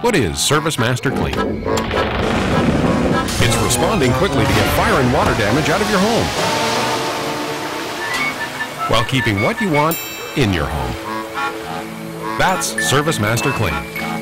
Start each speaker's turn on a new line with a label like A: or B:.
A: What is ServiceMaster Clean? It's responding quickly to get fire and water damage out of your home while keeping what you want in your home. That's ServiceMaster Clean.